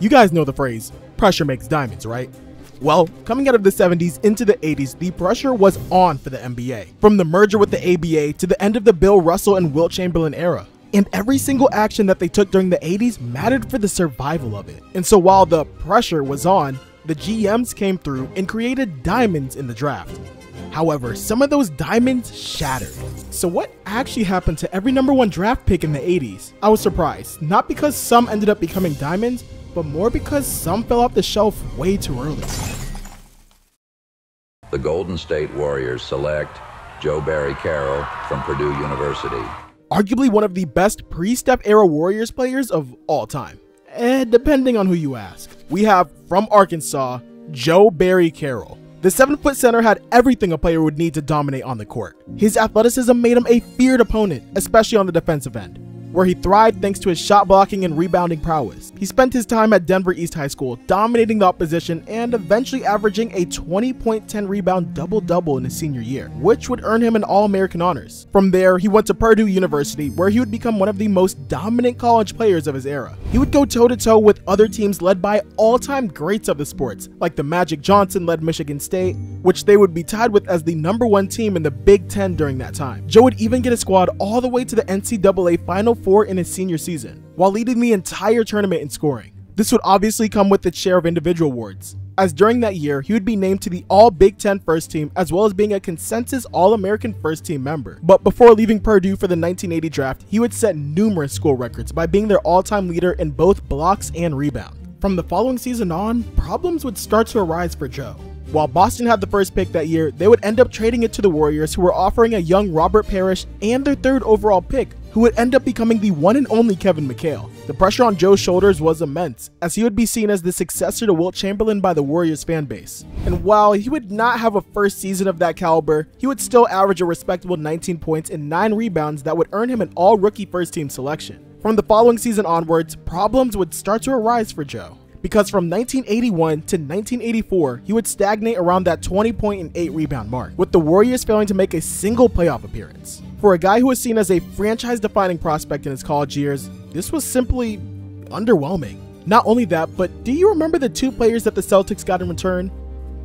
You guys know the phrase, pressure makes diamonds, right? Well, coming out of the 70s into the 80s, the pressure was on for the NBA. From the merger with the ABA to the end of the Bill Russell and Wilt Chamberlain era. And every single action that they took during the 80s mattered for the survival of it. And so while the pressure was on, the GMs came through and created diamonds in the draft. However, some of those diamonds shattered. So what actually happened to every number one draft pick in the 80s? I was surprised, not because some ended up becoming diamonds, but more because some fell off the shelf way too early. The Golden State Warriors select Joe Barry Carroll from Purdue University. Arguably one of the best pre-Steph era Warriors players of all time. Eh, depending on who you ask. We have, from Arkansas, Joe Barry Carroll. The 7-foot center had everything a player would need to dominate on the court. His athleticism made him a feared opponent, especially on the defensive end where he thrived thanks to his shot blocking and rebounding prowess. He spent his time at Denver East High School, dominating the opposition and eventually averaging a 20.10 rebound double double in his senior year, which would earn him an All American honors. From there, he went to Purdue University, where he would become one of the most dominant college players of his era. He would go toe to toe with other teams led by all time greats of the sports, like the Magic Johnson led Michigan State, which they would be tied with as the number one team in the Big Ten during that time. Joe would even get a squad all the way to the NCAA Final Four in his senior season, while leading the entire tournament in scoring. This would obviously come with its share of individual awards, as during that year, he would be named to the All Big Ten First Team as well as being a consensus All American First Team member. But before leaving Purdue for the 1980 draft, he would set numerous school records by being their all time leader in both blocks and rebound. From the following season on, problems would start to arise for Joe. While Boston had the first pick that year, they would end up trading it to the Warriors, who were offering a young Robert Parish and their third overall pick, who would end up becoming the one and only Kevin McHale. The pressure on Joe's shoulders was immense, as he would be seen as the successor to Wilt Chamberlain by the Warriors fanbase. And while he would not have a first season of that caliber, he would still average a respectable 19 points and 9 rebounds that would earn him an all rookie first team selection. From the following season onwards, problems would start to arise for Joe because from 1981 to 1984, he would stagnate around that 20 point and 8 rebound mark, with the Warriors failing to make a single playoff appearance. For a guy who was seen as a franchise defining prospect in his college years, this was simply underwhelming. Not only that, but do you remember the two players that the Celtics got in return?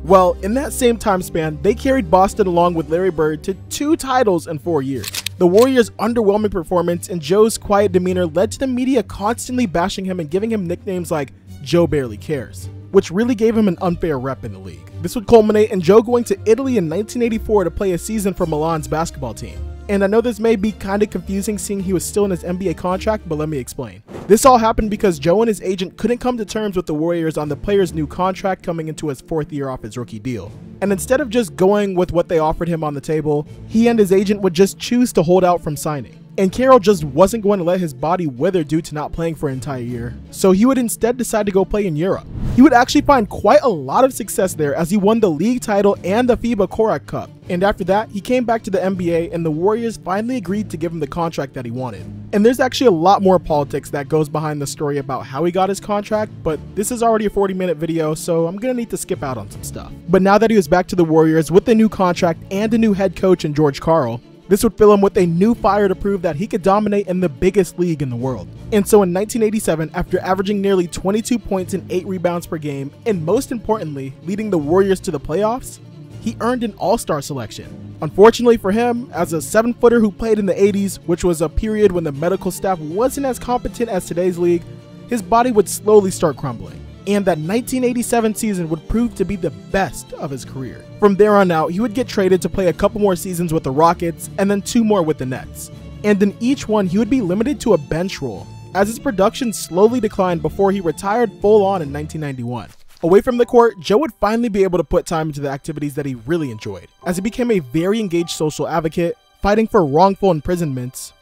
Well, in that same time span, they carried Boston along with Larry Bird to two titles in four years. The Warriors' underwhelming performance and Joe's quiet demeanor led to the media constantly bashing him and giving him nicknames like Joe barely cares, which really gave him an unfair rep in the league. This would culminate in Joe going to Italy in 1984 to play a season for Milan's basketball team. And I know this may be kinda confusing seeing he was still in his NBA contract, but let me explain. This all happened because Joe and his agent couldn't come to terms with the Warriors on the player's new contract coming into his fourth year off his rookie deal. And instead of just going with what they offered him on the table, he and his agent would just choose to hold out from signing and Carroll just wasn't going to let his body wither due to not playing for an entire year, so he would instead decide to go play in Europe. He would actually find quite a lot of success there as he won the league title and the FIBA Korac Cup, and after that, he came back to the NBA and the Warriors finally agreed to give him the contract that he wanted. And there's actually a lot more politics that goes behind the story about how he got his contract, but this is already a 40 minute video, so I'm gonna need to skip out on some stuff. But now that he was back to the Warriors with a new contract and a new head coach in George Karl, this would fill him with a new fire to prove that he could dominate in the biggest league in the world. And so in 1987, after averaging nearly 22 points and 8 rebounds per game, and most importantly, leading the Warriors to the playoffs, he earned an All Star selection. Unfortunately for him, as a 7 footer who played in the 80s, which was a period when the medical staff wasn't as competent as today's league, his body would slowly start crumbling and that 1987 season would prove to be the best of his career. From there on out, he would get traded to play a couple more seasons with the Rockets and then two more with the Nets. And in each one, he would be limited to a bench role, as his production slowly declined before he retired full on in 1991. Away from the court, Joe would finally be able to put time into the activities that he really enjoyed, as he became a very engaged social advocate, fighting for wrongful imprisonments,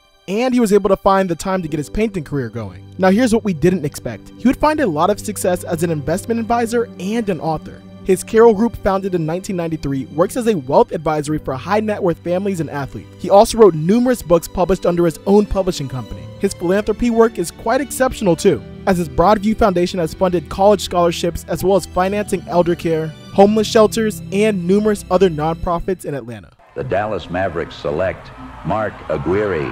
and he was able to find the time to get his painting career going. Now here's what we didn't expect. He would find a lot of success as an investment advisor and an author. His Carroll Group, founded in 1993, works as a wealth advisory for high net worth families and athletes. He also wrote numerous books published under his own publishing company. His philanthropy work is quite exceptional too, as his Broadview Foundation has funded college scholarships as well as financing elder care, homeless shelters, and numerous other nonprofits in Atlanta. The Dallas Mavericks select Mark Aguirre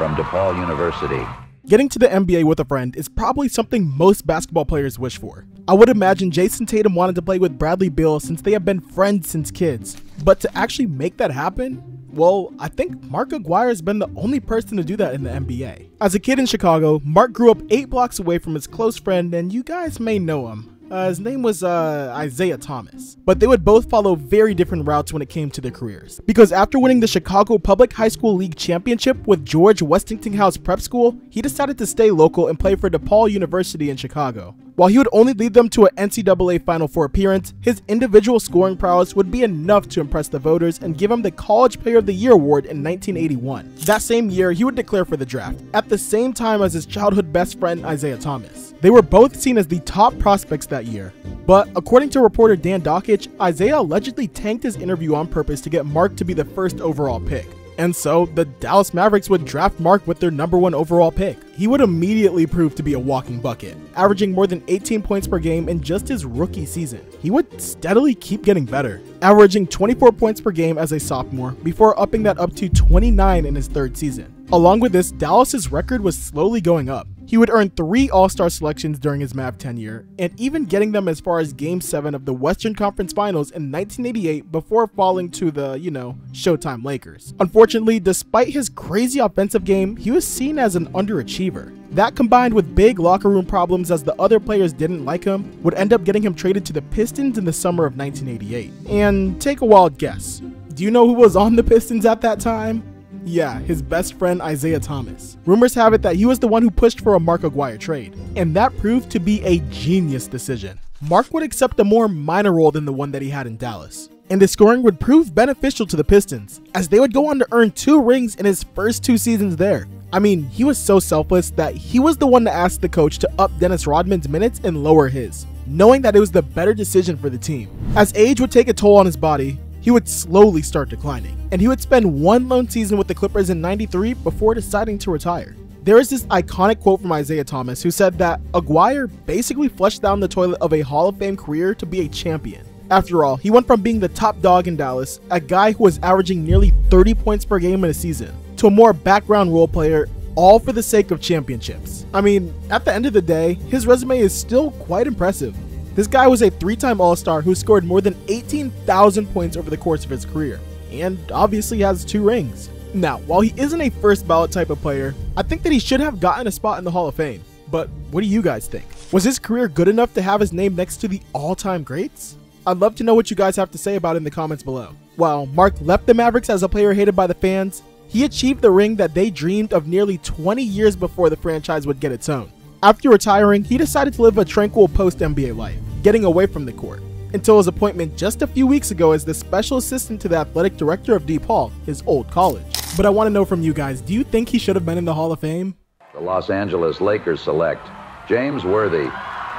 from DePaul University. Getting to the NBA with a friend is probably something most basketball players wish for. I would imagine Jayson Tatum wanted to play with Bradley Beal since they have been friends since kids. But to actually make that happen, well, I think Mark Aguirre has been the only person to do that in the NBA. As a kid in Chicago, Mark grew up 8 blocks away from his close friend and you guys may know him. Uh, his name was uh, Isiah Thomas. But they would both follow very different routes when it came to their careers. Because after winning the Chicago Public High School League Championship with George Westinghouse Prep School, he decided to stay local and play for DePaul University in Chicago. While he would only lead them to an NCAA Final Four appearance, his individual scoring prowess would be enough to impress the voters and give him the College Player of the Year award in 1981. That same year, he would declare for the draft, at the same time as his childhood best friend Isiah Thomas. They were both seen as the top prospects that year. But according to reporter Dan Dakich, Isiah allegedly tanked his interview on purpose to get Mark to be the first overall pick. And so, the Dallas Mavericks would draft Mark with their number one overall pick. He would immediately prove to be a walking bucket, averaging more than 18 points per game in just his rookie season. He would steadily keep getting better, averaging 24 points per game as a sophomore, before upping that up to 29 in his third season. Along with this, Dallas's record was slowly going up. He would earn three All Star selections during his Mav tenure, and even getting them as far as Game 7 of the Western Conference Finals in 1988 before falling to the, you know, Showtime Lakers. Unfortunately, despite his crazy offensive game, he was seen as an underachiever. That combined with big locker room problems as the other players didn't like him, would end up getting him traded to the Pistons in the summer of 1988. And take a wild guess. Do you know who was on the Pistons at that time? Yeah, his best friend Isiah Thomas. Rumors have it that he was the one who pushed for a Mark Aguirre trade, and that proved to be a genius decision. Mark would accept a more minor role than the one that he had in Dallas, and the scoring would prove beneficial to the Pistons, as they would go on to earn two rings in his first two seasons there. I mean, he was so selfless that he was the one to ask the coach to up Dennis Rodman's minutes and lower his, knowing that it was the better decision for the team. As age would take a toll on his body, he would slowly start declining, and he would spend one lone season with the Clippers in 93 before deciding to retire. There is this iconic quote from Isiah Thomas who said that Aguirre basically flushed down the toilet of a Hall of Fame career to be a champion. After all, he went from being the top dog in Dallas, a guy who was averaging nearly 30 points per game in a season, to a more background role player, all for the sake of championships. I mean, at the end of the day, his resume is still quite impressive. This guy was a three time All Star who scored more than 18,000 points over the course of his career, and obviously has two rings. Now, while he isn't a first ballot type of player, I think that he should have gotten a spot in the Hall of Fame. But what do you guys think? Was his career good enough to have his name next to the all time greats? I'd love to know what you guys have to say about it in the comments below. While Mark left the Mavericks as a player hated by the fans, he achieved the ring that they dreamed of nearly 20 years before the franchise would get its own. After retiring, he decided to live a tranquil post NBA life, getting away from the court, until his appointment just a few weeks ago as the special assistant to the athletic director of DePaul, his old college. But I want to know from you guys do you think he should have been in the Hall of Fame? The Los Angeles Lakers select James Worthy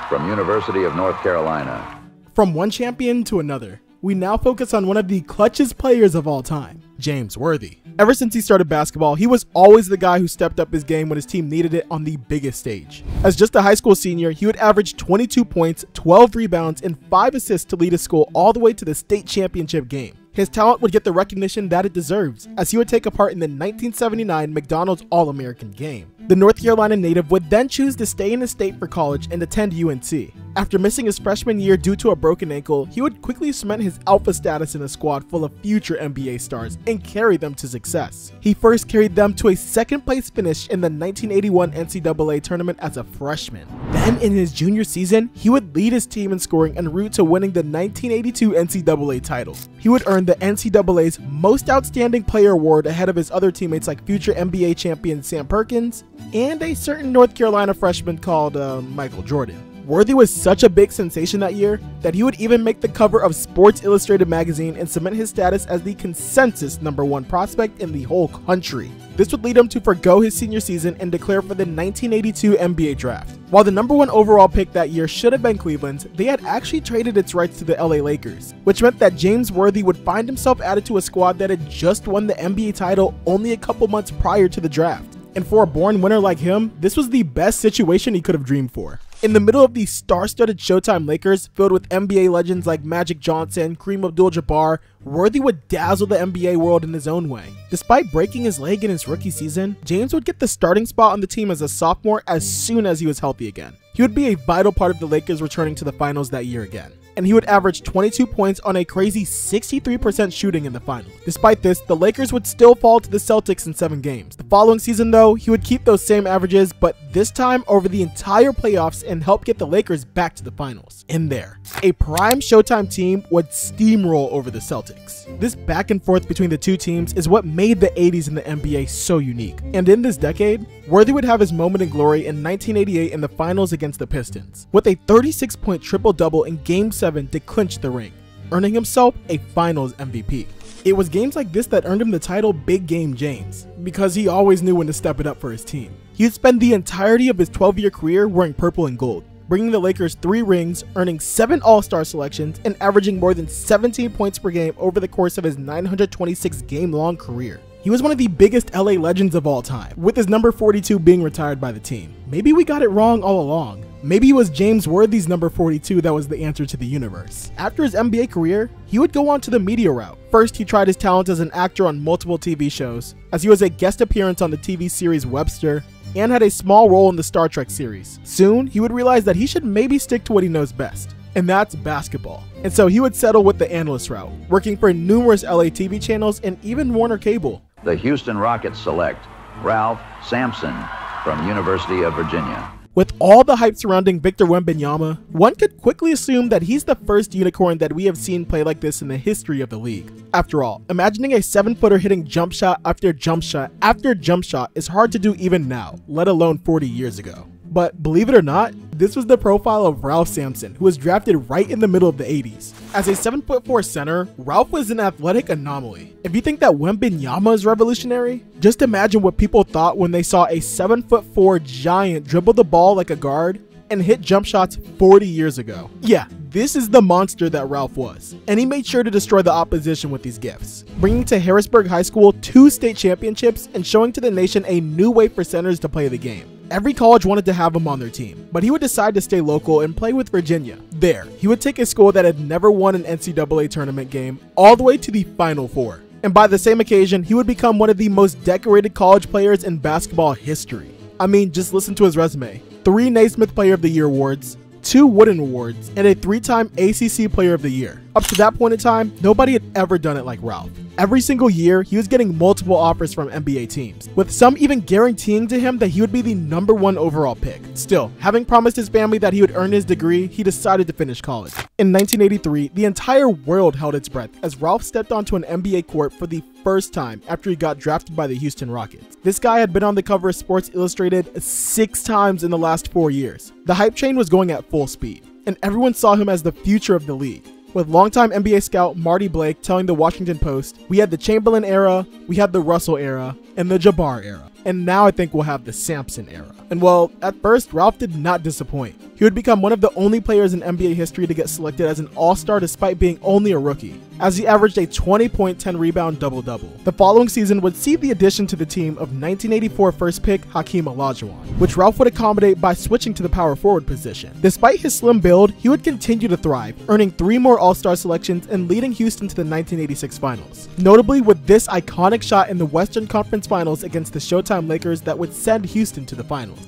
from University of North Carolina. From one champion to another, we now focus on one of the clutchest players of all time, James Worthy. Ever since he started basketball, he was always the guy who stepped up his game when his team needed it on the biggest stage. As just a high school senior, he would average 22 points, 12 rebounds, and 5 assists to lead his school all the way to the state championship game. His talent would get the recognition that it deserves, as he would take a part in the 1979 McDonald's All-American game. The North Carolina native would then choose to stay in the state for college and attend UNC. After missing his freshman year due to a broken ankle, he would quickly cement his alpha status in a squad full of future NBA stars and carry them to success. He first carried them to a second place finish in the 1981 NCAA tournament as a freshman. Then in his junior season, he would lead his team in scoring en route to winning the 1982 NCAA title. He would earn the NCAA's Most Outstanding Player award ahead of his other teammates like future NBA champion Sam Perkins and a certain North Carolina freshman called uh, Michael Jordan. Worthy was such a big sensation that year that he would even make the cover of Sports Illustrated magazine and cement his status as the consensus number one prospect in the whole country. This would lead him to forego his senior season and declare for the 1982 NBA draft. While the number one overall pick that year should have been Cleveland, they had actually traded its rights to the LA Lakers, which meant that James Worthy would find himself added to a squad that had just won the NBA title only a couple months prior to the draft. And for a born winner like him, this was the best situation he could have dreamed for. In the middle of the star-studded Showtime Lakers filled with NBA legends like Magic Johnson, Kareem Abdul-Jabbar, Worthy would dazzle the NBA world in his own way. Despite breaking his leg in his rookie season, James would get the starting spot on the team as a sophomore as soon as he was healthy again. He would be a vital part of the Lakers returning to the finals that year again and he would average 22 points on a crazy 63% shooting in the finals. Despite this, the Lakers would still fall to the Celtics in 7 games. The following season though, he would keep those same averages, but this time over the entire playoffs and help get the Lakers back to the finals. In there, a prime Showtime team would steamroll over the Celtics. This back and forth between the two teams is what made the 80s in the NBA so unique. And in this decade, Worthy would have his moment in glory in 1988 in the finals against the Pistons, with a 36 point triple double in Game 7 to clinch the ring, earning himself a finals MVP. It was games like this that earned him the title Big Game James, because he always knew when to step it up for his team. He would spend the entirety of his 12 year career wearing purple and gold, bringing the Lakers three rings, earning seven All Star selections, and averaging more than 17 points per game over the course of his 926 game long career. He was one of the biggest LA legends of all time, with his number 42 being retired by the team. Maybe we got it wrong all along. Maybe it was James Worthy's number 42 that was the answer to the universe. After his NBA career, he would go on to the media route. First, he tried his talent as an actor on multiple TV shows, as he was a guest appearance on the TV series Webster, and had a small role in the Star Trek series. Soon, he would realize that he should maybe stick to what he knows best, and that's basketball. And so he would settle with the analyst route, working for numerous LA TV channels and even Warner Cable the Houston Rockets select Ralph Sampson from University of Virginia. With all the hype surrounding Victor Wembanyama, one could quickly assume that he's the first unicorn that we have seen play like this in the history of the league. After all, imagining a 7-footer hitting jump shot after jump shot after jump shot is hard to do even now, let alone 40 years ago. But believe it or not, this was the profile of Ralph Sampson, who was drafted right in the middle of the 80s. As a 7'4 center, Ralph was an athletic anomaly. If you think that Wembanyama is revolutionary, just imagine what people thought when they saw a 7'4 giant dribble the ball like a guard and hit jump shots 40 years ago. Yeah, this is the monster that Ralph was, and he made sure to destroy the opposition with these gifts, bringing to Harrisburg High School two state championships and showing to the nation a new way for centers to play the game. Every college wanted to have him on their team, but he would decide to stay local and play with Virginia. There, he would take a school that had never won an NCAA tournament game all the way to the Final Four. And by the same occasion, he would become one of the most decorated college players in basketball history. I mean, just listen to his resume. Three Naismith Player of the Year awards, two Wooden Awards, and a three-time ACC Player of the Year. Up to that point in time, nobody had ever done it like Ralph. Every single year, he was getting multiple offers from NBA teams, with some even guaranteeing to him that he would be the number one overall pick. Still, having promised his family that he would earn his degree, he decided to finish college. In 1983, the entire world held its breath as Ralph stepped onto an NBA court for the first time after he got drafted by the Houston Rockets. This guy had been on the cover of Sports Illustrated six times in the last four years. The hype train was going at full speed, and everyone saw him as the future of the league with longtime NBA scout Marty Blake telling the Washington Post, we had the Chamberlain era, we had the Russell era, and the Jabbar era. And now I think we'll have the Sampson era. And well, at first, Ralph did not disappoint. He would become one of the only players in NBA history to get selected as an All Star despite being only a rookie, as he averaged a 20 point, 10 rebound double double. The following season would see the addition to the team of 1984 first pick Hakeem Olajuwon, which Ralph would accommodate by switching to the power forward position. Despite his slim build, he would continue to thrive, earning three more All Star selections and leading Houston to the 1986 finals. Notably, with this iconic shot in the Western Conference Finals against the Showtime Lakers that would send Houston to the finals.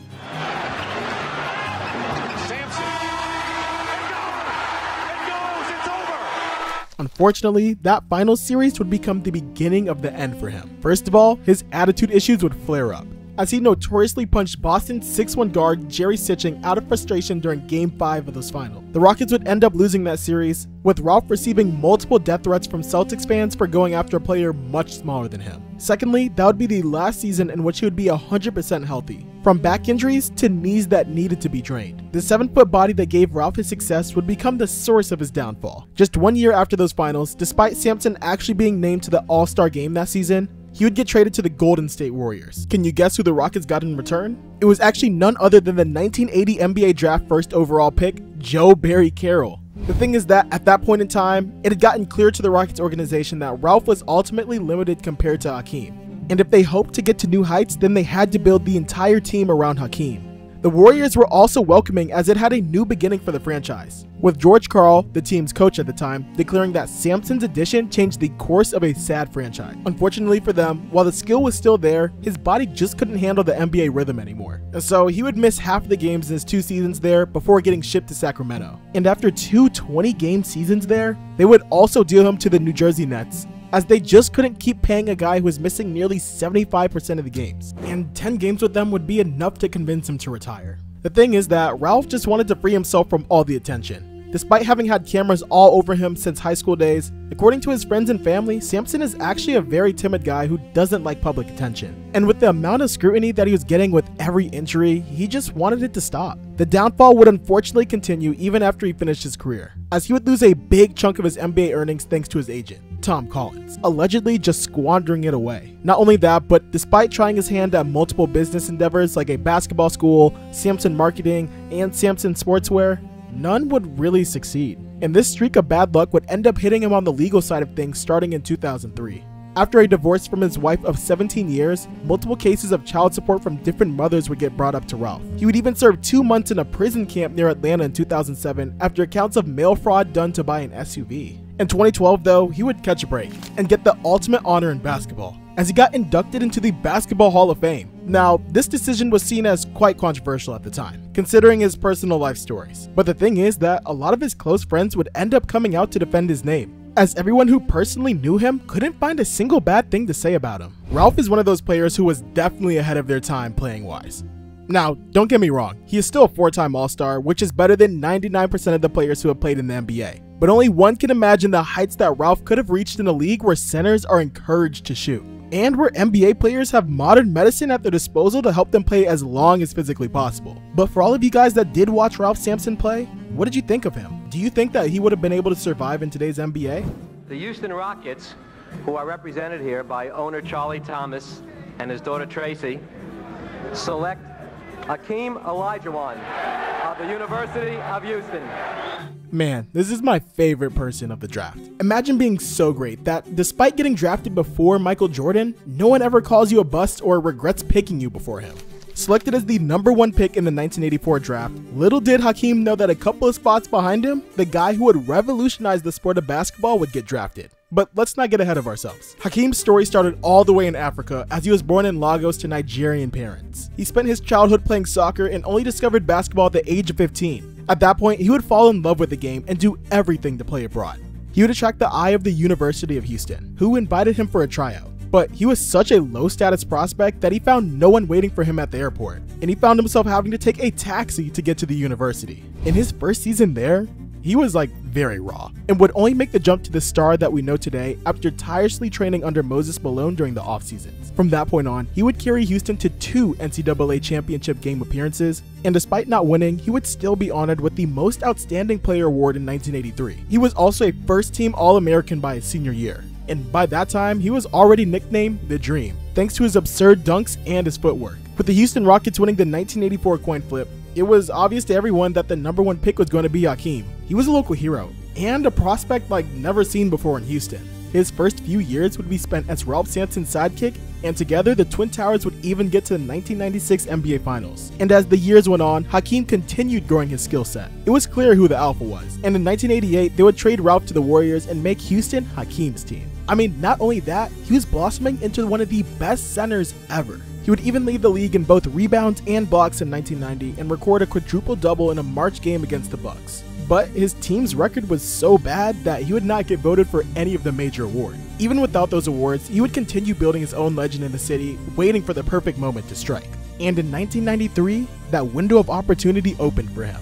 Unfortunately, that final series would become the beginning of the end for him. First of all, his attitude issues would flare up as he notoriously punched Boston 6-1 guard Jerry Sichting out of frustration during Game 5 of this final. The Rockets would end up losing that series, with Ralph receiving multiple death threats from Celtics fans for going after a player much smaller than him. Secondly, that would be the last season in which he would be 100% healthy, from back injuries to knees that needed to be drained. The 7-foot body that gave Ralph his success would become the source of his downfall. Just one year after those finals, despite Sampson actually being named to the All-Star game that season, he would get traded to the Golden State Warriors. Can you guess who the Rockets got in return? It was actually none other than the 1980 NBA draft first overall pick, Joe Barry Carroll. The thing is that at that point in time, it had gotten clear to the Rockets organization that Ralph was ultimately limited compared to Hakeem. And if they hoped to get to new heights, then they had to build the entire team around Hakeem. The Warriors were also welcoming as it had a new beginning for the franchise, with George Karl, the team's coach at the time, declaring that Sampson's addition changed the course of a sad franchise. Unfortunately for them, while the skill was still there, his body just couldn't handle the NBA rhythm anymore. And so he would miss half the games in his two seasons there before getting shipped to Sacramento. And after two 20 game seasons there, they would also deal him to the New Jersey Nets, as they just couldn't keep paying a guy who was missing nearly 75% of the games, and 10 games with them would be enough to convince him to retire. The thing is that Ralph just wanted to free himself from all the attention. Despite having had cameras all over him since high school days, according to his friends and family, Sampson is actually a very timid guy who doesn't like public attention. And with the amount of scrutiny that he was getting with every injury, he just wanted it to stop. The downfall would unfortunately continue even after he finished his career, as he would lose a big chunk of his NBA earnings thanks to his agent. Tom Collins, allegedly just squandering it away. Not only that, but despite trying his hand at multiple business endeavors like a basketball school, Sampson Marketing, and Sampson Sportswear, none would really succeed. And this streak of bad luck would end up hitting him on the legal side of things starting in 2003. After a divorce from his wife of 17 years, multiple cases of child support from different mothers would get brought up to Ralph. He would even serve two months in a prison camp near Atlanta in 2007 after accounts of mail fraud done to buy an SUV. In 2012, though, he would catch a break and get the ultimate honor in basketball, as he got inducted into the Basketball Hall of Fame. Now, this decision was seen as quite controversial at the time, considering his personal life stories. But the thing is that a lot of his close friends would end up coming out to defend his name, as everyone who personally knew him couldn't find a single bad thing to say about him. Ralph is one of those players who was definitely ahead of their time playing wise. Now, don't get me wrong, he is still a four time All Star, which is better than 99% of the players who have played in the NBA. But only one can imagine the heights that Ralph could have reached in a league where centers are encouraged to shoot, and where NBA players have modern medicine at their disposal to help them play as long as physically possible. But for all of you guys that did watch Ralph Sampson play, what did you think of him? Do you think that he would have been able to survive in today's NBA? The Houston Rockets, who are represented here by owner Charlie Thomas and his daughter Tracy, select Hakeem Olajuwon of the University of Houston. Man, this is my favorite person of the draft. Imagine being so great that despite getting drafted before Michael Jordan, no one ever calls you a bust or regrets picking you before him. Selected as the number one pick in the 1984 draft, little did Hakeem know that a couple of spots behind him, the guy who would revolutionize the sport of basketball would get drafted. But let's not get ahead of ourselves. Hakeem's story started all the way in Africa as he was born in Lagos to Nigerian parents. He spent his childhood playing soccer and only discovered basketball at the age of 15. At that point, he would fall in love with the game and do everything to play abroad. He would attract the eye of the University of Houston, who invited him for a tryout. But he was such a low status prospect that he found no one waiting for him at the airport, and he found himself having to take a taxi to get to the university. In his first season there, he was like very raw and would only make the jump to the star that we know today after tirelessly training under Moses Malone during the off seasons. From that point on, he would carry Houston to two NCAA championship game appearances, and despite not winning, he would still be honored with the Most Outstanding Player award in 1983. He was also a first team All American by his senior year, and by that time, he was already nicknamed the Dream, thanks to his absurd dunks and his footwork. With the Houston Rockets winning the 1984 coin flip, it was obvious to everyone that the number one pick was going to be Hakeem. He was a local hero, and a prospect like never seen before in Houston. His first few years would be spent as Ralph Sampson's sidekick, and together the Twin Towers would even get to the 1996 NBA Finals. And as the years went on, Hakeem continued growing his skill set. It was clear who the alpha was, and in 1988 they would trade Ralph to the Warriors and make Houston Hakeem's team. I mean, not only that, he was blossoming into one of the best centers ever. He would even lead the league in both rebounds and blocks in 1990 and record a quadruple double in a March game against the Bucks. But his team's record was so bad that he would not get voted for any of the major awards. Even without those awards, he would continue building his own legend in the city, waiting for the perfect moment to strike. And in 1993, that window of opportunity opened for him.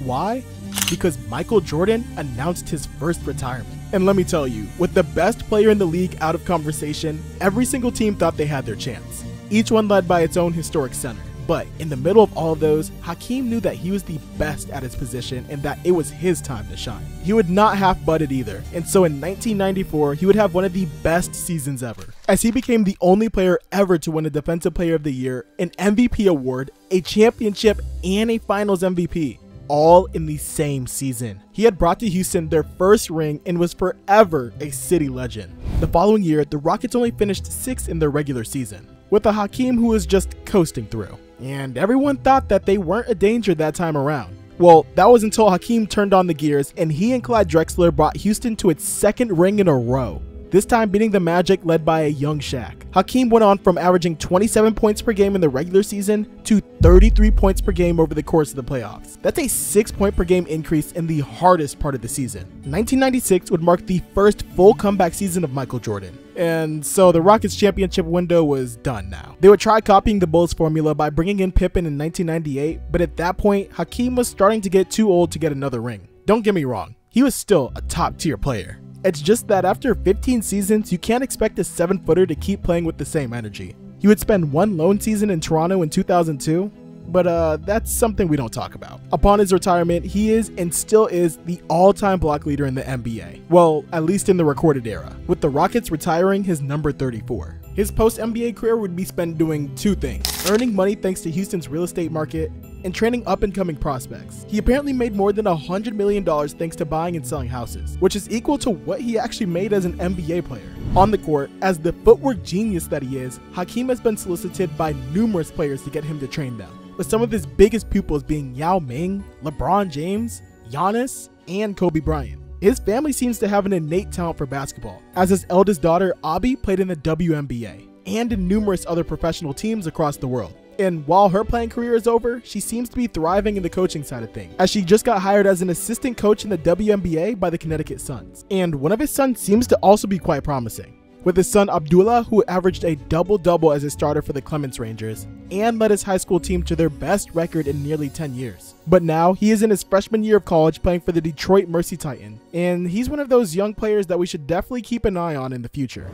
Why? Because Michael Jordan announced his first retirement. And let me tell you, with the best player in the league out of conversation, every single team thought they had their chance each one led by its own historic center. But in the middle of all of those, Hakeem knew that he was the best at his position and that it was his time to shine. He would not half butt it either, and so in 1994, he would have one of the best seasons ever, as he became the only player ever to win a Defensive Player of the Year, an MVP award, a championship, and a Finals MVP all in the same season. He had brought to Houston their first ring and was forever a city legend. The following year, the Rockets only finished sixth in their regular season with a Hakeem who was just coasting through. And everyone thought that they weren't a danger that time around. Well, that was until Hakeem turned on the gears and he and Clyde Drexler brought Houston to its second ring in a row this time beating the Magic led by a young Shaq. Hakeem went on from averaging 27 points per game in the regular season to 33 points per game over the course of the playoffs. That's a 6 point per game increase in the hardest part of the season. 1996 would mark the first full comeback season of Michael Jordan. And so the Rockets championship window was done now. They would try copying the Bulls formula by bringing in Pippen in 1998, but at that point, Hakeem was starting to get too old to get another ring. Don't get me wrong, he was still a top tier player. It's just that after 15 seasons, you can't expect a 7 footer to keep playing with the same energy. He would spend one lone season in Toronto in 2002, but uh, that's something we don't talk about. Upon his retirement, he is and still is the all time block leader in the NBA. Well, at least in the recorded era, with the Rockets retiring his number 34. His post NBA career would be spent doing two things earning money thanks to Houston's real estate market and training up and coming prospects. He apparently made more than $100 million thanks to buying and selling houses, which is equal to what he actually made as an NBA player. On the court, as the footwork genius that he is, Hakeem has been solicited by numerous players to get him to train them, with some of his biggest pupils being Yao Ming, LeBron James, Giannis, and Kobe Bryant. His family seems to have an innate talent for basketball, as his eldest daughter, Abby, played in the WNBA and in numerous other professional teams across the world. And while her playing career is over, she seems to be thriving in the coaching side of things, as she just got hired as an assistant coach in the WNBA by the Connecticut Suns. And one of his sons seems to also be quite promising with his son Abdullah, who averaged a double double as a starter for the Clements Rangers and led his high school team to their best record in nearly 10 years. But now he is in his freshman year of college playing for the Detroit Mercy Titan, and he's one of those young players that we should definitely keep an eye on in the future.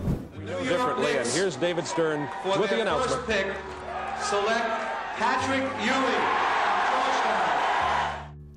Differently, and here's David Stern with the announcement. Select Patrick Ewing.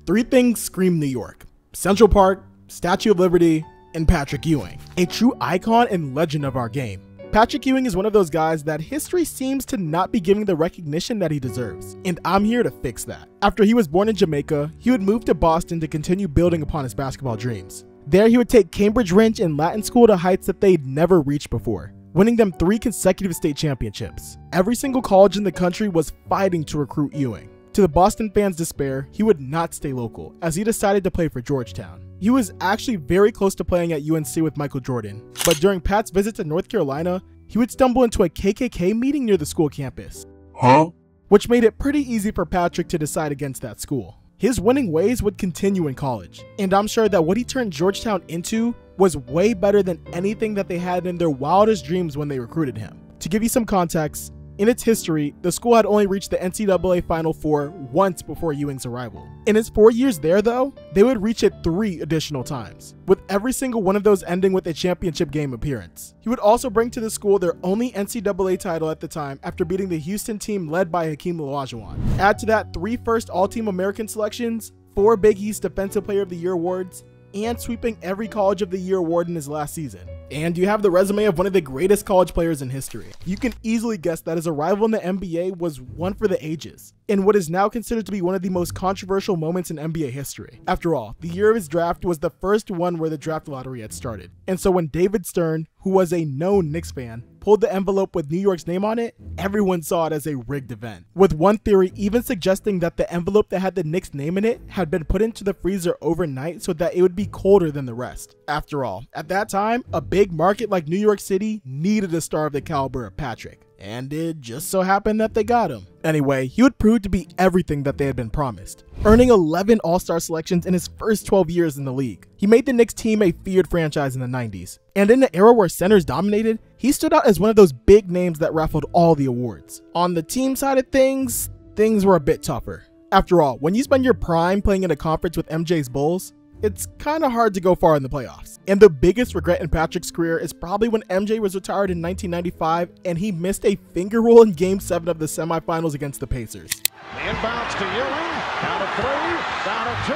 Three things scream New York Central Park, Statue of Liberty, and Patrick Ewing, a true icon and legend of our game. Patrick Ewing is one of those guys that history seems to not be giving the recognition that he deserves, and I'm here to fix that. After he was born in Jamaica, he would move to Boston to continue building upon his basketball dreams. There, he would take Cambridge Rindge and Latin School to heights that they'd never reached before, winning them three consecutive state championships. Every single college in the country was fighting to recruit Ewing. To the Boston fans' despair, he would not stay local, as he decided to play for Georgetown. He was actually very close to playing at UNC with Michael Jordan, but during Pat's visit to North Carolina, he would stumble into a KKK meeting near the school campus. Huh? Which made it pretty easy for Patrick to decide against that school. His winning ways would continue in college, and I'm sure that what he turned Georgetown into was way better than anything that they had in their wildest dreams when they recruited him. To give you some context, in its history, the school had only reached the NCAA Final Four once before Ewing's arrival. In his four years there, though, they would reach it three additional times, with every single one of those ending with a championship game appearance. He would also bring to the school their only NCAA title at the time after beating the Houston team led by Hakeem Olajuwon. Add to that three first All-Team American selections, four Big East Defensive Player of the Year awards, and sweeping every College of the Year award in his last season and you have the resume of one of the greatest college players in history. You can easily guess that his arrival in the NBA was one for the ages, in what is now considered to be one of the most controversial moments in NBA history. After all, the year of his draft was the first one where the draft lottery had started. And so when David Stern, who was a known Knicks fan, pulled the envelope with New York's name on it, everyone saw it as a rigged event. With one theory even suggesting that the envelope that had the Knicks name in it had been put into the freezer overnight so that it would be colder than the rest. After all, at that time, a big market like New York City needed a star of the caliber of Patrick and it just so happened that they got him. Anyway, he would prove to be everything that they had been promised, earning 11 All Star selections in his first 12 years in the league. He made the Knicks team a feared franchise in the 90s, and in an era where centers dominated, he stood out as one of those big names that raffled all the awards. On the team side of things, things were a bit tougher. After all, when you spend your prime playing in a conference with MJ's Bulls, it's kind of hard to go far in the playoffs. And the biggest regret in Patrick's career is probably when MJ was retired in 1995 and he missed a finger roll in Game 7 of the semifinals against the Pacers. The inbounds to Ewing, down to three, down to two,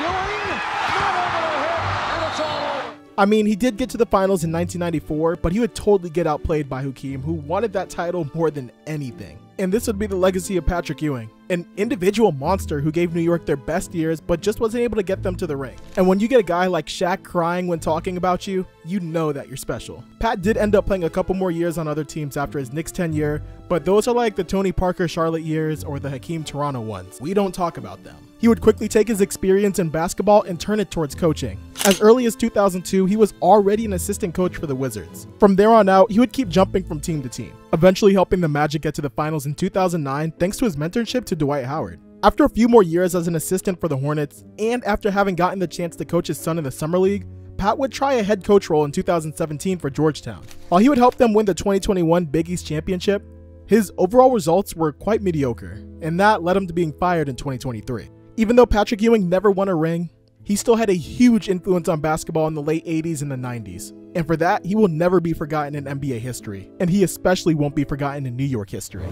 Ewing, not over the hit, and it's all over. I mean, he did get to the finals in 1994, but he would totally get outplayed by Hakeem, who wanted that title more than anything. And this would be the legacy of Patrick Ewing, an individual monster who gave New York their best years but just wasn't able to get them to the ring. And when you get a guy like Shaq crying when talking about you, you know that you're special. Pat did end up playing a couple more years on other teams after his Knicks tenure, but those are like the Tony Parker Charlotte years or the Hakeem Toronto ones. We don't talk about them. He would quickly take his experience in basketball and turn it towards coaching. As early as 2002, he was already an assistant coach for the Wizards. From there on out, he would keep jumping from team to team, eventually helping the Magic get to the finals in 2009 thanks to his mentorship to Dwight Howard. After a few more years as an assistant for the Hornets, and after having gotten the chance to coach his son in the Summer League, Pat would try a head coach role in 2017 for Georgetown. While he would help them win the 2021 Big East Championship, his overall results were quite mediocre, and that led him to being fired in 2023. Even though Patrick Ewing never won a ring, he still had a huge influence on basketball in the late 80s and the 90s. And for that, he will never be forgotten in NBA history, and he especially won't be forgotten in New York history.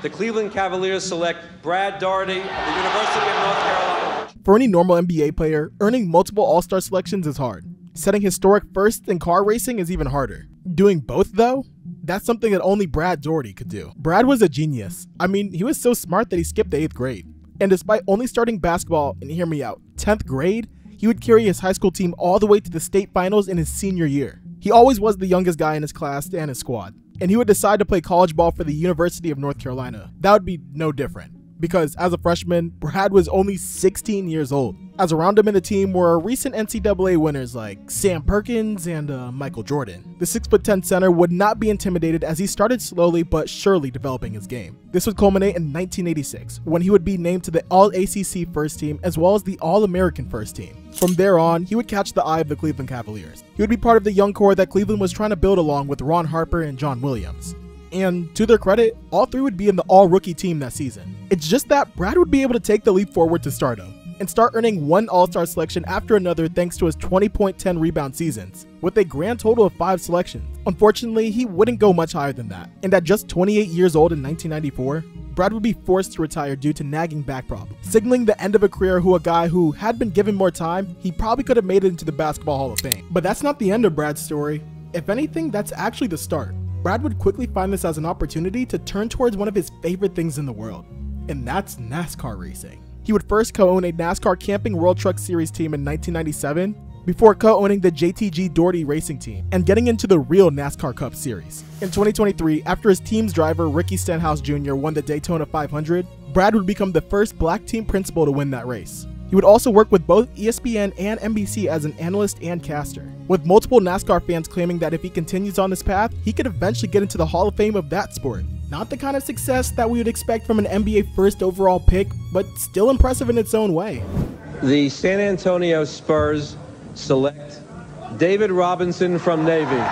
The Cleveland Cavaliers select Brad Daugherty of the University of North Carolina. For any normal NBA player, earning multiple All Star selections is hard. Setting historic firsts in car racing is even harder. Doing both, though, that's something that only Brad Daugherty could do. Brad was a genius. I mean, he was so smart that he skipped the eighth grade. And despite only starting basketball, and hear me out, 10th grade, he would carry his high school team all the way to the state finals in his senior year. He always was the youngest guy in his class and his squad. And he would decide to play college ball for the University of North Carolina. That would be no different because as a freshman, Brad was only 16 years old. As around him in the team were recent NCAA winners like Sam Perkins and uh, Michael Jordan. The 6'10 center would not be intimidated as he started slowly but surely developing his game. This would culminate in 1986 when he would be named to the All ACC first team as well as the All American first team. From there on, he would catch the eye of the Cleveland Cavaliers. He would be part of the young core that Cleveland was trying to build along with Ron Harper and John Williams and to their credit, all three would be in the all rookie team that season. It's just that Brad would be able to take the leap forward to stardom and start earning one All Star selection after another thanks to his 20.10 rebound seasons, with a grand total of five selections. Unfortunately, he wouldn't go much higher than that, and at just 28 years old in 1994, Brad would be forced to retire due to nagging back problems, signaling the end of a career who a guy who had been given more time, he probably could have made it into the Basketball Hall of Fame. But that's not the end of Brad's story. If anything, that's actually the start. Brad would quickly find this as an opportunity to turn towards one of his favorite things in the world, and that's NASCAR racing. He would first co own a NASCAR Camping World Truck Series team in 1997 before co owning the JTG Daugherty Racing Team and getting into the real NASCAR Cup Series. In 2023, after his team's driver Ricky Stenhouse Jr. won the Daytona 500, Brad would become the first black team principal to win that race. He would also work with both ESPN and NBC as an analyst and caster, with multiple NASCAR fans claiming that if he continues on this path, he could eventually get into the Hall of Fame of that sport. Not the kind of success that we would expect from an NBA first overall pick, but still impressive in its own way. The San Antonio Spurs select David Robinson from Navy.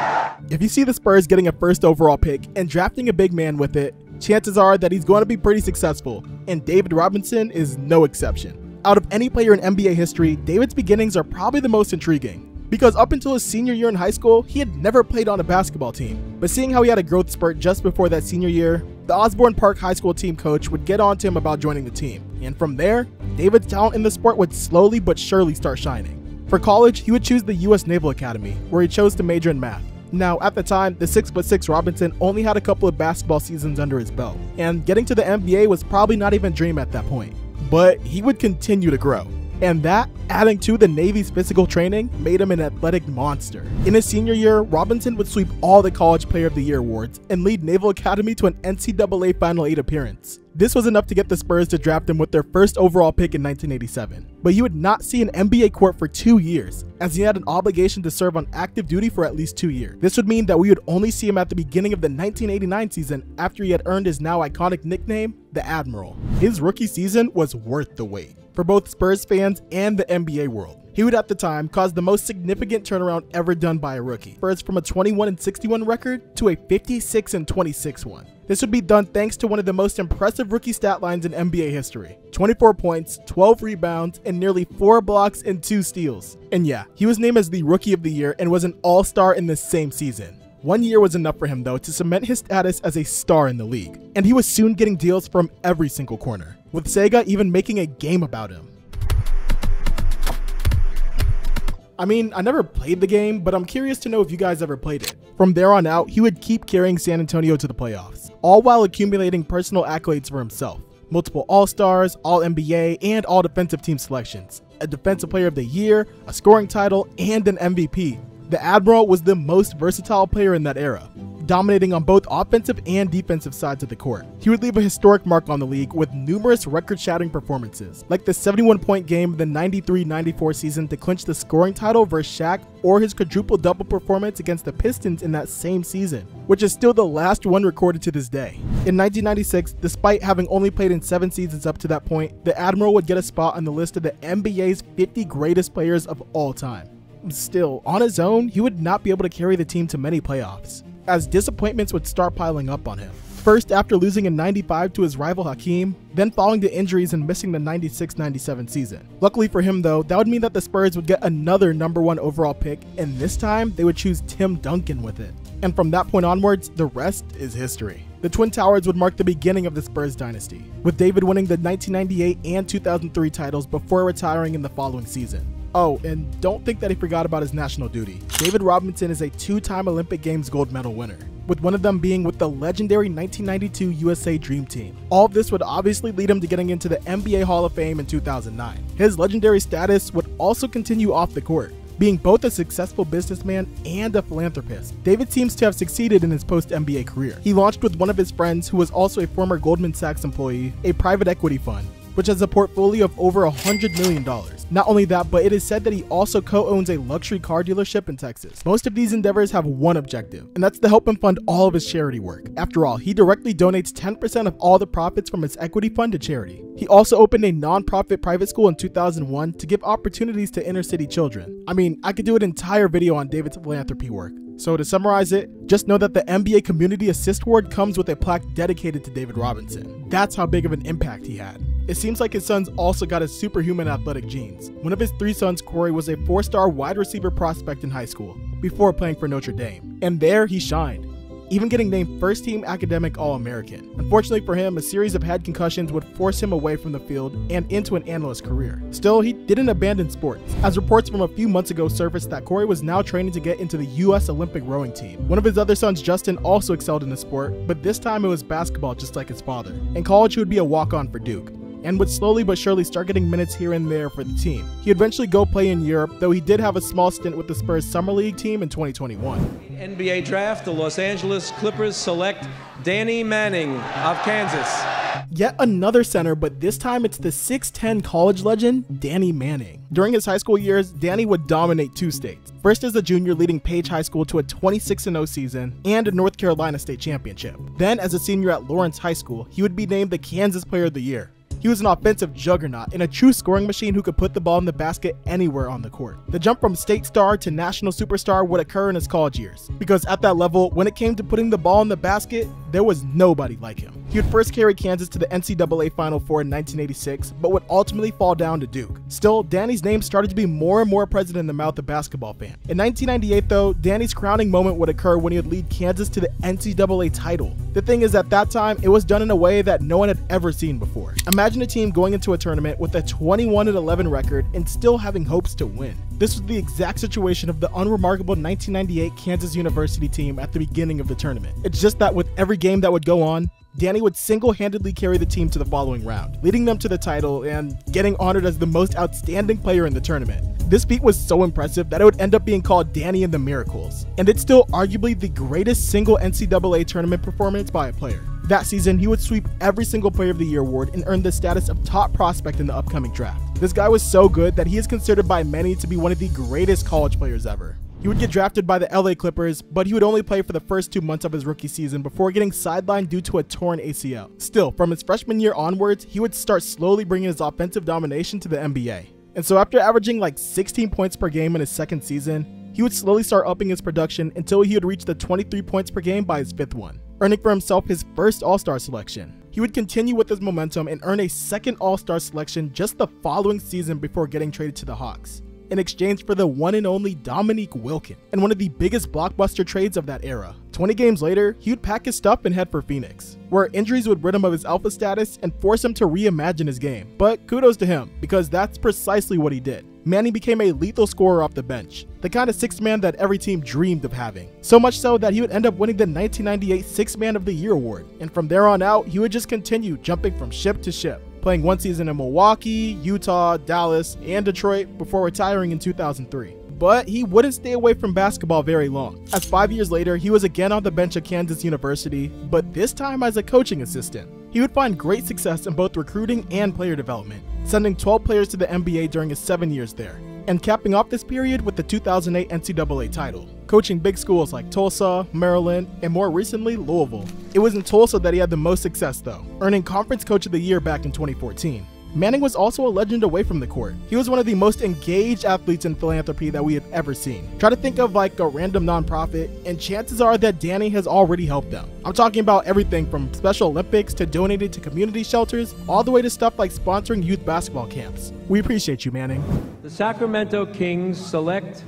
If you see the Spurs getting a first overall pick and drafting a big man with it, chances are that he's going to be pretty successful, and David Robinson is no exception. Out of any player in NBA history, David's beginnings are probably the most intriguing. Because up until his senior year in high school, he had never played on a basketball team. But seeing how he had a growth spurt just before that senior year, the Osbourn Park High School team coach would get on to him about joining the team. And from there, David's talent in the sport would slowly but surely start shining. For college, he would choose the U.S. Naval Academy, where he chose to major in math. Now, at the time, the 6'6 Robinson only had a couple of basketball seasons under his belt, and getting to the NBA was probably not even a dream at that point but he would continue to grow. And that, adding to the Navy's physical training, made him an athletic monster. In his senior year, Robinson would sweep all the College Player of the Year awards and lead Naval Academy to an NCAA Final 8 appearance. This was enough to get the Spurs to draft him with their first overall pick in 1987. But he would not see an NBA court for two years, as he had an obligation to serve on active duty for at least two years. This would mean that we would only see him at the beginning of the 1989 season after he had earned his now iconic nickname, the Admiral. His rookie season was worth the wait for both Spurs fans and the NBA world. He would at the time cause the most significant turnaround ever done by a rookie. Spurs from a 21 and 61 record to a 56 and 26 one. This would be done thanks to one of the most impressive rookie stat lines in NBA history 24 points, 12 rebounds, and nearly 4 blocks and 2 steals. And yeah, he was named as the Rookie of the Year and was an All Star in the same season. One year was enough for him, though, to cement his status as a star in the league, and he was soon getting deals from every single corner, with Sega even making a game about him. I mean, I never played the game, but I'm curious to know if you guys ever played it. From there on out, he would keep carrying San Antonio to the playoffs, all while accumulating personal accolades for himself. Multiple All-Stars, All-NBA, and All-Defensive Team selections, a Defensive Player of the Year, a scoring title, and an MVP. The Admiral was the most versatile player in that era, dominating on both offensive and defensive sides of the court. He would leave a historic mark on the league with numerous record-shattering performances, like the 71-point game of the 93-94 season to clinch the scoring title versus Shaq, or his quadruple-double performance against the Pistons in that same season, which is still the last one recorded to this day. In 1996, despite having only played in 7 seasons up to that point, the Admiral would get a spot on the list of the NBA's 50 greatest players of all time. Still, on his own, he would not be able to carry the team to many playoffs as disappointments would start piling up on him. First after losing in 95 to his rival Hakeem, then falling to injuries and missing the 96-97 season. Luckily for him though, that would mean that the Spurs would get another number one overall pick, and this time they would choose Tim Duncan with it. And from that point onwards, the rest is history. The Twin Towers would mark the beginning of the Spurs dynasty, with David winning the 1998 and 2003 titles before retiring in the following season. Oh, and don't think that he forgot about his national duty. David Robinson is a two-time Olympic Games gold medal winner, with one of them being with the legendary 1992 USA Dream Team. All of this would obviously lead him to getting into the NBA Hall of Fame in 2009. His legendary status would also continue off the court, being both a successful businessman and a philanthropist. David seems to have succeeded in his post-NBA career. He launched with one of his friends who was also a former Goldman Sachs employee, a private equity fund, which has a portfolio of over $100 million. Not only that, but it is said that he also co-owns a luxury car dealership in Texas. Most of these endeavors have one objective, and that's to help him fund all of his charity work. After all, he directly donates 10% of all the profits from his equity fund to charity. He also opened a non-profit private school in 2001 to give opportunities to inner city children. I mean, I could do an entire video on David's philanthropy work. So to summarize it, just know that the NBA Community Assist Award comes with a plaque dedicated to David Robinson. That's how big of an impact he had. It seems like his sons also got his superhuman athletic genes. One of his three sons, Corey, was a four-star wide receiver prospect in high school, before playing for Notre Dame. And there he shined even getting named first team academic All American. Unfortunately for him, a series of head concussions would force him away from the field and into an analyst career. Still, he didn't abandon sports, as reports from a few months ago surfaced that Corey was now training to get into the U.S. Olympic rowing team. One of his other sons, Justin, also excelled in the sport, but this time it was basketball just like his father. In college, he would be a walk on for Duke and would slowly but surely start getting minutes here and there for the team. He'd eventually go play in Europe, though he did have a small stint with the Spurs Summer League team in 2021. NBA draft, the Los Angeles Clippers select Danny Manning of Kansas. Yet another center, but this time it's the 6'10 college legend, Danny Manning. During his high school years, Danny would dominate two states. First as a junior leading Page High School to a 26-0 season and a North Carolina state championship. Then as a senior at Lawrence High School, he would be named the Kansas Player of the Year. He was an offensive juggernaut and a true scoring machine who could put the ball in the basket anywhere on the court. The jump from state star to national superstar would occur in his college years, because at that level, when it came to putting the ball in the basket, there was nobody like him. He would first carry Kansas to the NCAA Final Four in 1986, but would ultimately fall down to Duke. Still, Danny's name started to be more and more present in the mouth of basketball fans. In 1998, though, Danny's crowning moment would occur when he would lead Kansas to the NCAA title. The thing is, at that time, it was done in a way that no one had ever seen before. Imagine a team going into a tournament with a 21 11 record and still having hopes to win. This was the exact situation of the unremarkable 1998 Kansas University team at the beginning of the tournament. It's just that with every game that would go on, Danny would single-handedly carry the team to the following round, leading them to the title and getting honored as the most outstanding player in the tournament. This feat was so impressive that it would end up being called Danny and the Miracles, and it's still arguably the greatest single NCAA tournament performance by a player. That season, he would sweep every single Player of the Year award and earn the status of top prospect in the upcoming draft. This guy was so good that he is considered by many to be one of the greatest college players ever. He would get drafted by the LA Clippers, but he would only play for the first two months of his rookie season before getting sidelined due to a torn ACL. Still, from his freshman year onwards, he would start slowly bringing his offensive domination to the NBA. And so after averaging like 16 points per game in his second season, he would slowly start upping his production until he would reach the 23 points per game by his fifth one, earning for himself his first All-Star selection. He would continue with his momentum and earn a second All-Star selection just the following season before getting traded to the Hawks in exchange for the one and only Dominique Wilkins, and one of the biggest blockbuster trades of that era. 20 games later, he would pack his stuff and head for Phoenix, where injuries would rid him of his alpha status and force him to reimagine his game. But kudos to him, because that's precisely what he did. Manning became a lethal scorer off the bench, the kind of sixth man that every team dreamed of having. So much so that he would end up winning the 1998 Sixth Man of the Year award, and from there on out, he would just continue jumping from ship to ship playing one season in Milwaukee, Utah, Dallas, and Detroit before retiring in 2003 but he wouldn't stay away from basketball very long, as five years later, he was again on the bench at Kansas University, but this time as a coaching assistant. He would find great success in both recruiting and player development, sending 12 players to the NBA during his seven years there, and capping off this period with the 2008 NCAA title, coaching big schools like Tulsa, Maryland, and more recently, Louisville. It was in Tulsa that he had the most success though, earning Conference Coach of the Year back in 2014. Manning was also a legend away from the court. He was one of the most engaged athletes in philanthropy that we have ever seen. Try to think of like a random nonprofit, and chances are that Danny has already helped them. I'm talking about everything from Special Olympics to donating to community shelters, all the way to stuff like sponsoring youth basketball camps. We appreciate you, Manning. The Sacramento Kings select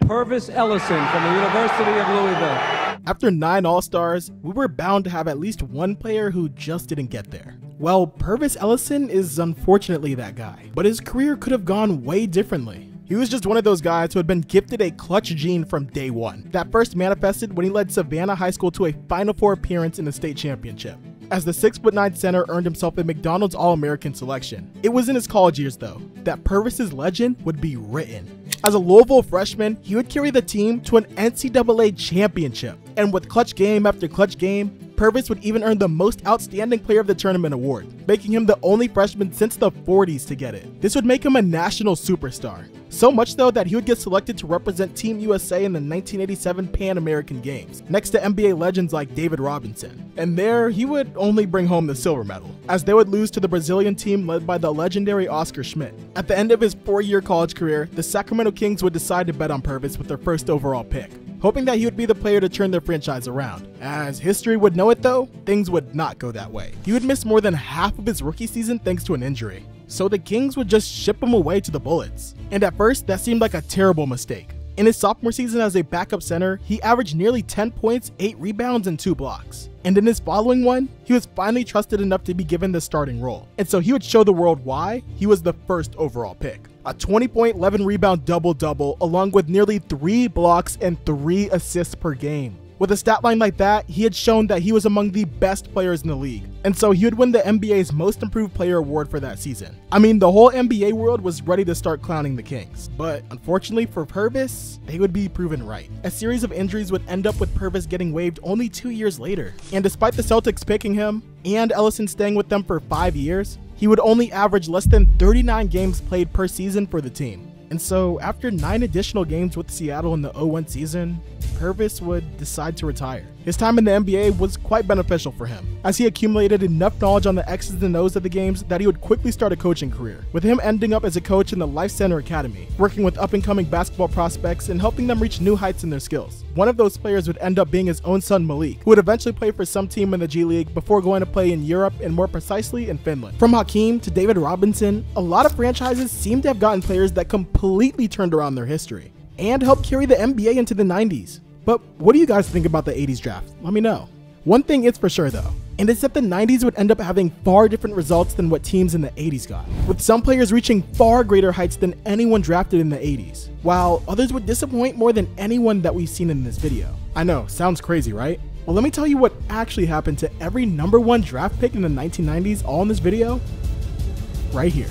Pervis Ellison from the University of Louisville. After nine All Stars, we were bound to have at least one player who just didn't get there. Well, Pervis Ellison is unfortunately that guy, but his career could have gone way differently. He was just one of those guys who had been gifted a clutch gene from day one, that first manifested when he led Savannah High School to a Final Four appearance in the state championship. As the 6'9 center earned himself a McDonald's All American selection. It was in his college years, though, that Pervis's legend would be written. As a Louisville freshman, he would carry the team to an NCAA championship, and with clutch game after clutch game, Pervis would even earn the Most Outstanding Player of the Tournament award, making him the only freshman since the 40s to get it. This would make him a national superstar. So much though that he would get selected to represent Team USA in the 1987 Pan American Games, next to NBA legends like David Robinson. And there, he would only bring home the silver medal, as they would lose to the Brazilian team led by the legendary Oscar Schmidt. At the end of his four year college career, the Sacramento Kings would decide to bet on Pervis with their first overall pick hoping that he would be the player to turn their franchise around. As history would know it though, things would not go that way. He would miss more than half of his rookie season thanks to an injury. So the Kings would just ship him away to the Bullets. And at first, that seemed like a terrible mistake. In his sophomore season as a backup center, he averaged nearly 10 points, 8 rebounds, and 2 blocks. And in his following one, he was finally trusted enough to be given the starting role. And so he would show the world why he was the first overall pick a 20 point, 11 rebound double double, along with nearly three blocks and three assists per game. With a stat line like that, he had shown that he was among the best players in the league, and so he would win the NBA's Most Improved Player award for that season. I mean, the whole NBA world was ready to start clowning the Kings, but unfortunately for Pervis, they would be proven right. A series of injuries would end up with Pervis getting waived only two years later, and despite the Celtics picking him, and Ellison staying with them for five years, he would only average less than 39 games played per season for the team. And so, after nine additional games with Seattle in the 0 1 season, Pervis would decide to retire. His time in the NBA was quite beneficial for him, as he accumulated enough knowledge on the X's and O's of the games that he would quickly start a coaching career, with him ending up as a coach in the Life Center Academy, working with up and coming basketball prospects and helping them reach new heights in their skills. One of those players would end up being his own son Malik, who would eventually play for some team in the G League before going to play in Europe and more precisely in Finland. From Hakeem to David Robinson, a lot of franchises seem to have gotten players that completely turned around their history and helped carry the NBA into the 90s. But what do you guys think about the 80s draft? Let me know. One thing is for sure though, and it's that the 90s would end up having far different results than what teams in the 80s got, with some players reaching far greater heights than anyone drafted in the 80s, while others would disappoint more than anyone that we've seen in this video. I know, sounds crazy, right? Well, let me tell you what actually happened to every number one draft pick in the 1990s all in this video, right here.